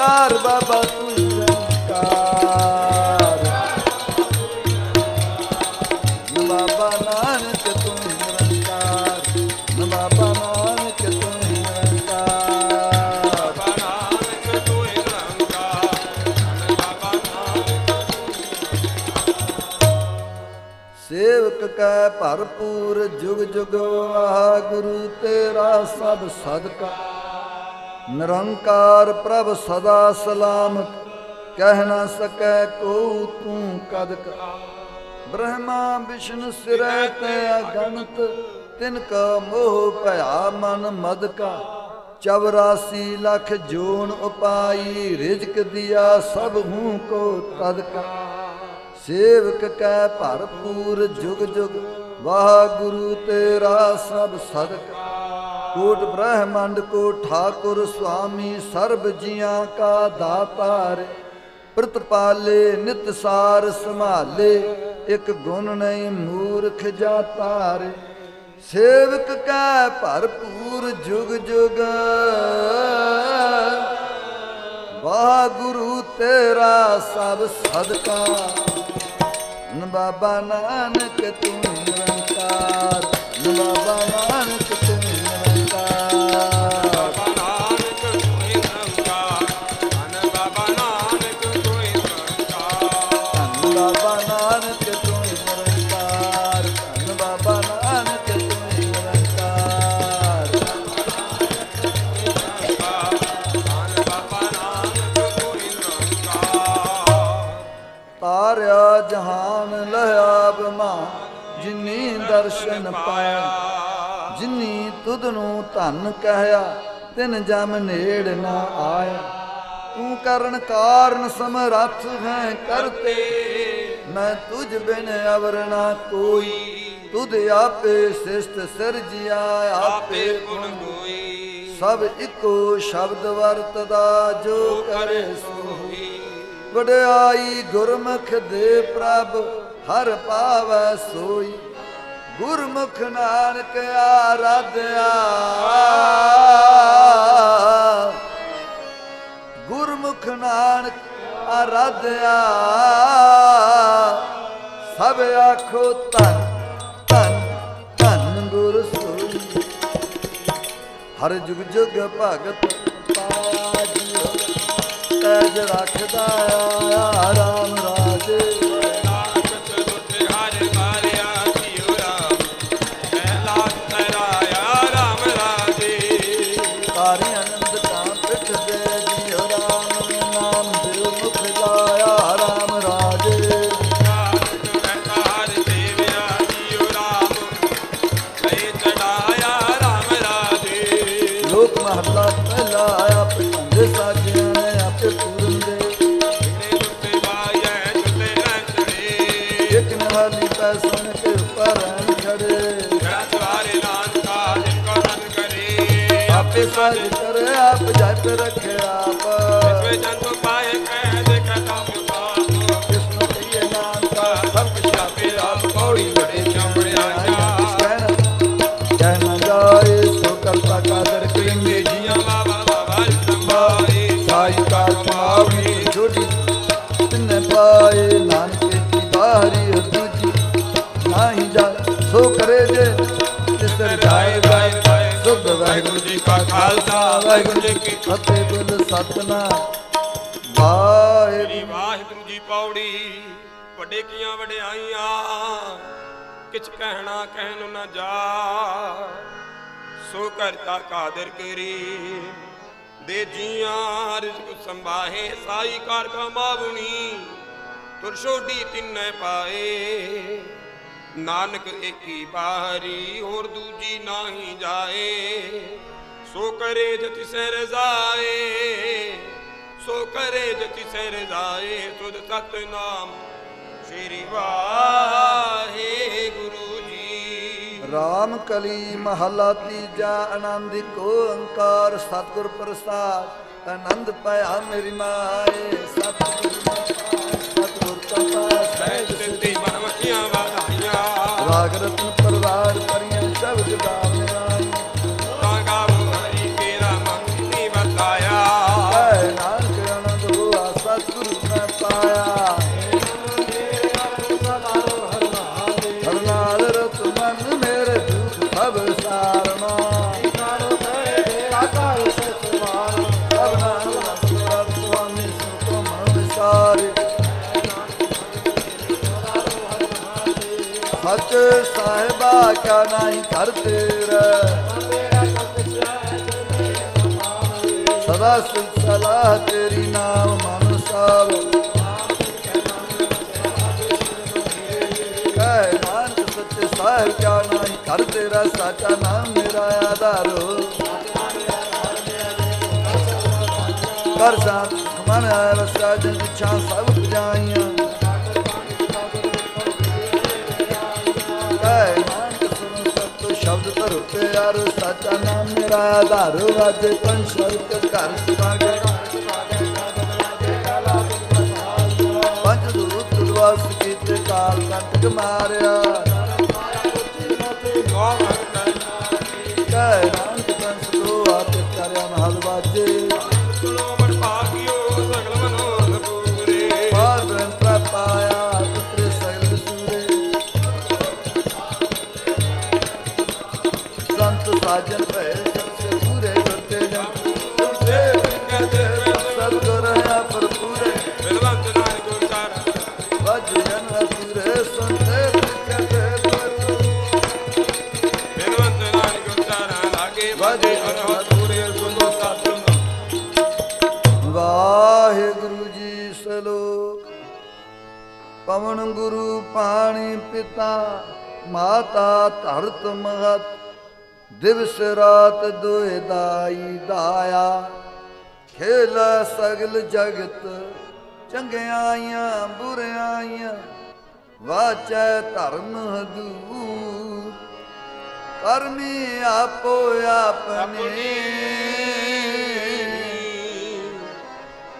ਜੈਕਾਰ ਬਾਬਾ ਤੂੰ ਜੈਕਾਰ ਬਾਬਾ ਨਾਨਕ ਤੂੰ ਨਿਰੰਕਾਰ। ਬਾਬਾ ਨਾਨਕ ਤੂੰ ਸੇਵਕ ਕੈ ਭਰਪੂਰ ਜੁਗ ਜੁਗ ਵਾਹਿਗੁਰੂ ਤੇਰਾ ਸਭ ਸਦਕਾ। ਨਿਰੰਕਾਰ ਪ੍ਰਭ ਸਦਾ ਸਲਾਮਤ, ਕਹਿ ਨਾ ਸਕੈ ਕੋ ਤੂੰ ਕਦ ਕਾ। ਬ੍ਰਹਮਾ ਵਿਸ਼ਨ ਸਿਰੈ ਤੇ ਅਗਣਤ ਤਿਨ ਕਾ ਮੋਹ ਭਇਆ ਮਨ ਮਦ ਕਾ। 84 ਲੱਖ ਜੋਨ ਉਪਾਈ, ਰਿਜਕ ਦਿਆ ਸਭ ਹੂੰ ਕੋ ਤਦ ਕਾ। ਸੇਵਕ ਕੈ ਭਰਪੂਰ ਜੁਗ ਜੁਗ ਵਾਹ ਗੁਰੂ ਤੇਰਾ ਸਭ ਸਦਕਾ ਕੋਟ ਬ੍ਰਹਮੰਡ ਕੋ ਠਾਕੁਰ ਸੁਆਮੀ ਸਰਬ ਜੀਆਂ ਕਾ ਦਾਤਾਰ। ਪ੍ਰਤਪਾਲੇ ਨਿਤ ਸਾਰ ਸੰਭਾਲੇ, ਇਕ ਗੁਣ ਨਹੀਂ ਮੂਰਖ ਜਾਤਾਰ ਸੇਵਕ ਕੈ ਭਰਪੂਰ ਜੁਗ ਜੁਗ। ਵਾਹਿਗੁਰੂ ਤੇਰਾ ਸਭ ਸਦਕਾ। ਨ ਬਾਬਾ ਨਾਨਕ ਤੂੰ ਨਿਰੰਕਾਰ। ਨ ਬਾਬਾ ਨਾਨਕ ਤੂੰ ਦਰਸ਼ਨ ਪਾਇਆ। ਜਿਨੀ ਤੁਧ ਨੂੰ ਧਨ ਕਹਿਆ ਤਿਨ ਜਮ ਨੇੜ ਨਾ ਆਇਆ। ਤੂੰ ਕਰਨ ਕਾਰਨ ਸਮਰੱਥ ਹੈ ਕਰਤੇ। ਮੈਂ ਤੁਝ ਬਿਨ ਅਵਰ ਨਾ ਕੋਈ। ਤੁਧ ਆਪੇ ਸਿਸ਼ਟ ਸਿਰਜਿਆ ਆਪੇ ਆਪੇ ਗੁਣ ਗੋਈ। ਸਭ ਇੱਕੋ ਸ਼ਬਦ ਵਰਤਦਾ ਜੋ ਕਰੇ ਸੋਈ ਵਡਿਆਈ ਗੁਰਮੁਖ ਦੇ ਪ੍ਰਭ ਹਰ ਪਾਵੈ ਸੋਈ। ਗੁਰਮੁਖ ਨਾਨਕ ਆਰਾਧਿਆ। ਆਰਾਧਿਆ ਸਭ ਆਖੋ ਧੰਨ ਧੰਨ ਧੰਨ ਗੁਰ ਸੋਈ। ਹਰ ਜੁਗ ਜੁਗ ਭਗਤ ਪਾਜਿਓ। ਤੈਜ ਰੱਖਦਾ ਆਇਆ ਰਾਮ ਰਾਜੇ। ਆਪੇ ਸਾਜ ਕਰੇ ਆਪ ਜਪ ਰੱਖਿਆ ਆਪ। ਵੇ ਜੰਤੁ ਪਾਏ ਖਾਲਸਾ ਵਾਹਿਗੁਰੂ ਜੀ ਕੀ ਫਤਿਹ। ਬੁੱਲ ਸਤਨਾ ਵਾਹਿਗੁਰੂ। ਵਾਹਿਗੁਰੂ ਜੀ ਪੌੜੀ ਵੱਡੇ ਕੀਆਂ ਵਡਿਆਈਆਂ ਕਿਛ ਕਹਿਣਾ ਕਹਿਣ ਨਾ ਜਾ। ਸੋ ਕਰਤਾ ਕਾਦਰ ਕਰੀ ਦੇ ਜੀਆਂ ਰਿਜ਼ਕ ਸੰਭਾਹੇ ਸਾਈ ਕਰ ਕਮਾਵਣੀ ਤੁਰ ਛੋਡੀ ਤਿੰਨੇ ਪਾਏ। ਨਾਨਕ ਏਕੀ ਬਾਹਰੀ ਹੋਰ ਦੂਜੀ ਨਾਹੀ ਜਾਏ। ਸੋ ਕਰੇ ਜਤਿ ਸਹਿ ਰਜ਼ਾਏ ਸੋ ਕਰੇ ਜਤਿ ਸਹਿ ਰਜ਼ਾਏ ਤੁਧ ਸਤ ਨਾਮ ਸ੍ਰੀ ਵਾਹਿ ਗੁਰੂ ਜੀ। ਰਾਮ ਕਲੀ ਮਹਲਾ ਤੀਜਾ ਆਨੰਦ ਕੋ ਓੰਕਾਰ ਸਤਿਗੁਰ ਪ੍ਰਸਾਦ ਆਨੰਦ ਪਾਇਆ ਮੇਰੀ ਮਾਏ ਸਤਿਗੁਰ ਸਤਿਗੁਰ ਕਪਾ ਸਹਿਜ ਸਿੱਧੀ ਮਨਵਖੀਆਂ ਵਧਾਈਆਂ। ਰਾਗ ਰਤਨ ਪਰਵਾਰ ਸਾਹਿਬਾ ਕਿਆ ਨਹੀਂ ਕਰ ਤੇਰਾ ਸਦਾ ਸਿਫਤ ਤੇਰੀ ਨਾਮ ਮਨ ਸਾਵ ਕਹਿ ਨਾਨਕ ਸੱਚੇ ਸਾਹਿਬ ਕਿਆ ਨਹੀਂ ਕਰ ਤੇਰਾ ਸਾਚਾ ਨਾਮ ਮੇਰਾ ਆਧਾਰੋ ਕਰ ਸਾਥ ਮਨ ਆਇਆ ਵਸਾ ਜਨ ਇੱਛਾ ਸਭ ਪੁਜਾਈਆਂ ਤੋਂ ਸ਼ਬਦ ਧਰੁ ਸਾਚਾ ਨਾਮ ਮੇਰਾ ਆਧਾਰ, ਵਾਜੇ ਪੰਜ ਘਰ ਸੁਭਾਗੇ ਪੰਜ ਦੂਤ ਦੁਰਵਾਸ ਕੀਤੇ ਕਾਲ ਕੰਟਕ ਮਾਰਿਆ। ਕਹਿ ਨਾਨਕ ਪੰਜ ਦੋ ਆਪ ਕਰਿਆ ਮਹਲ ਵਾਜੇ। ਵਾਹਿਗੁਰੂ ਜੀ ਸਲੋਕ। ਪਵਨ ਗੁਰੂ ਪਾਣੀ ਪਿਤਾ, ਮਾਤਾ ਧਰਤ ਮਹਤ। ਦਿਵਸ ਰਾਤ ਦੋਇ ਦਾਈ ਦਾਇਆ। ਖੇਲ ਸਗਲ ਜਗਤ ਚੰਗਿਆਈਆਂ ਬੁਰਿਆਈਆਂ ਵਾਚੈ ਧਰਮ ਹਦੂਰ। ਕਰਮੀ ਆਪੋ ਆਪਣੇ।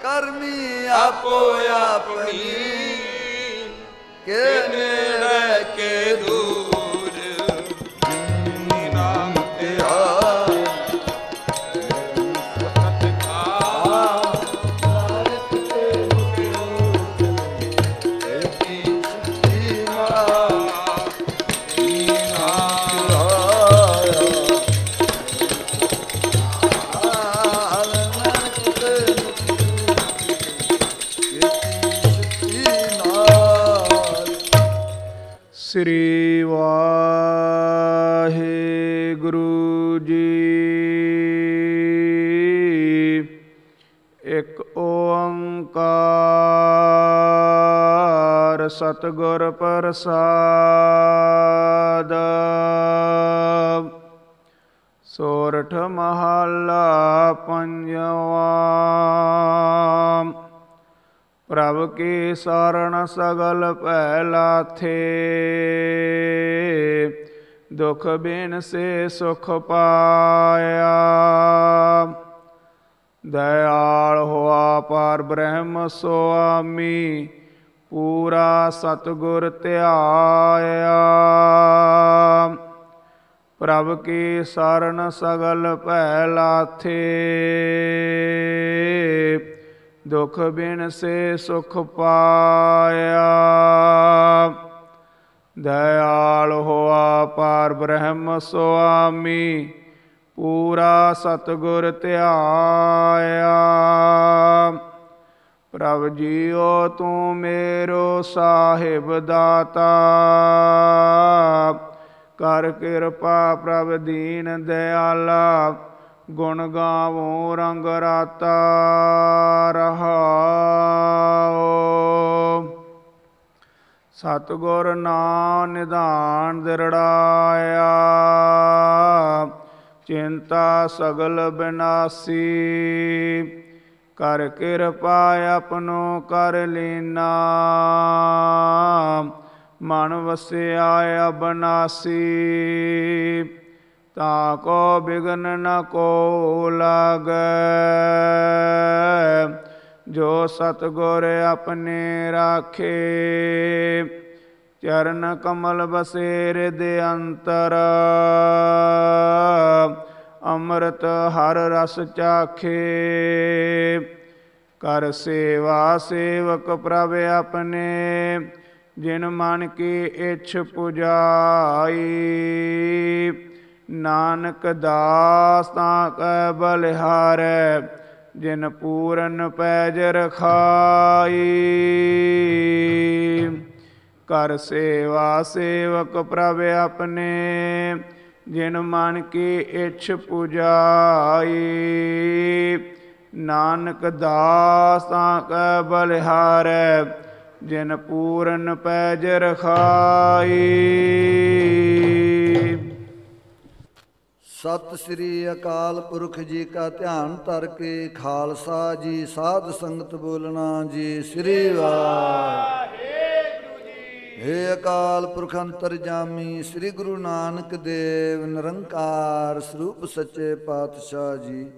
ਕਰਮੀ ਆਪੋ ਆਪਣੀ। ਕੇ ਸ੍ਰੀ ਵਾਹਿਗੁਰੂ ਜੀ। ਇੱਕ ਓੰਕਾਰ ਸਤਿਗੁਰ ਪ੍ਰਸਾਦ। ਸੋਰਠ ਮਹੱਲਾ ਪੰਜਵਾਂ। ਪ੍ਰਭ ਕੀ ਸਰਣ ਸਗਲ ਭੈ ਲਾਥੇ ਦੁਖ ਬਿਨ ਸੇ ਸੁਖ ਪਾਇਆ। ਦਇਆਲ ਹੋਆ ਪਰ ਬ੍ਰਹਮ ਸੁਆਮੀ, ਪੂਰਾ ਸਤਗੁਰ ਧਿਆਇਆ। ਪ੍ਰਭ ਕੀ ਸਰਣ ਸਗਲ ਭੈ ਲਾਥੇ ਦੁਖ ਬਿਨ ਸੇ ਸੁਖ ਪਾਇਆ। ਦਇਆਲ ਹੋਆ ਪਾਰ ਬ੍ਰਹਮ ਸੁਆਮੀ, ਪੂਰਾ ਸਤਗੁਰ ਧਿਆਇਆ। ਪ੍ਰਭ ਜੀਓ ਤੂੰ ਮੇਰੋ ਸਾਹਿਬ ਦਾਤਾ। ਕਰ ਕਿਰਪਾ ਪ੍ਰਭ ਦੀਨ ਦਿਆਲਾ ਗੁਣ ਗਾਵੋ ਰੰਗ ਰਾਤਾ ਰਹਾਓ ਸਤਗੁਰ ਨਾਮ ਨਿਧਾਨ ਦਿਰੜਾਇਆ। ਚਿੰਤਾ ਸਗਲ ਬਿਨਾਸੀ। ਕਰ ਕਿਰਪਾ ਆਪਨੋ ਕਰ ਲੀਨਾ। ਮਨ ਵਸਿਆ ਅਬਨਾਸੀ ਤਾ ਕੋ ਬਿਗਨ ਨ ਕੋ ਲਾਗੈ। ਜੋ ਸਤਗੁਰ ਆਪਣੇ ਰਾਖੇ, ਚਰਨ ਕਮਲ ਬਸੇ ਰਿਦ ਅੰਤਰ। ਅੰਮ੍ਰਿਤ ਹਰ ਰਸ ਚਾਖੇ। ਕਰ ਸੇਵਾ ਸੇਵਕ ਪ੍ਰਭ ਆਪਣੇ, ਜਿਨ ਮਨ ਕੀ ਇਛ ਪੁਜਾਈ। ਨਾਨਕ ਦਾਸ ਤਾਂ ਕੈ ਬਲਿਹਾਰੈ, ਜਿਨ ਪੂਰਨ ਪੈਜ ਰਖਾਈ। ਕਰ ਸੇਵਾ ਸੇਵਕ ਪ੍ਰਭ ਆਪਣੇ, ਜਿਨ ਮਨ ਕੀ ਇਛ ਪੁਜਾਈ। ਨਾਨਕ ਦਾਸਾਂ ਕੈ ਬਲਿਹਾਰੈ, ਜਿਨ ਪੂਰਨ ਪੈਜ ਰਖਾਈ। ਸਤਿ ਸ੍ਰੀ ਅਕਾਲ ਪੁਰਖ ਜੀ ਕਾ ਧਿਆਨ ਧਰ ਕੇ, ਖਾਲਸਾ ਜੀ, ਸਾਧ ਸੰਗਤ ਬੋਲਣਾ ਜੀ, ਸ੍ਰੀ ਵਾਹਿਗੁਰੂ ਜੀ। ਹੇ ਅਕਾਲ ਪੁਰਖ ਅੰਤਰਜਾਮੀ ਸ੍ਰੀ ਗੁਰੂ ਨਾਨਕ ਦੇਵ, ਨਿਰੰਕਾਰ ਸਰੂਪ ਸੱਚੇ ਪਾਤਸ਼ਾਹ ਜੀ।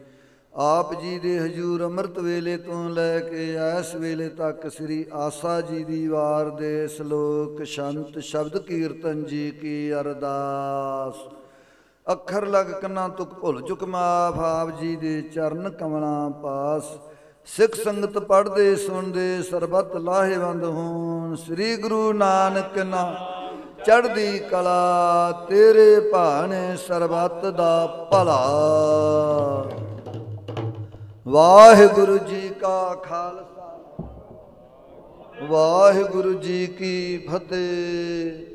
ਆਪ ਜੀ ਦੇ ਹਜੂਰ ਅੰਮ੍ਰਿਤ ਵੇਲੇ ਤੋਂ ਲੈ ਕੇ ਇਸ ਵੇਲੇ ਤੱਕ ਸ੍ਰੀ ਆਸਾ ਜੀ ਦੀ ਵਾਰ ਦੇ ਸ਼ਲੋਕ, ਸ਼ੰਤ ਸ਼ਬਦ ਕੀਰਤਨ ਜੀ ਕੀ ਅਰਦਾਸ। ਅੱਖਰ ਲਗ ਕੰਨਾਂ ਤੁਕ ਭੁੱਲ ਚੁਕ ਮਾਫ ਆਪ ਜੀ ਦੇ ਚਰਨ ਕਮਲਾਂ ਪਾਸ। ਸਿੱਖ ਸੰਗਤ ਪੜ੍ਹਦੇ, ਸੁਣਦੇ, ਸਰਬਤ ਲਾਹੇਵੰਦ ਹੋਣ। ਸ੍ਰੀ ਗੁਰੂ ਨਾਨਕ ਨਾ ਚੜ੍ਹਦੀ ਕਲਾ, ਤੇਰੇ ਭਾਣੇ ਸਰਬਤ ਦਾ ਭਲਾ। ਵਾਹਿਗੁਰੂ ਜੀ ਕਾ ਖਾਲਸਾ। ਵਾਹਿਗੁਰੂ ਜੀ ਕੀ ਫਤਿਹ।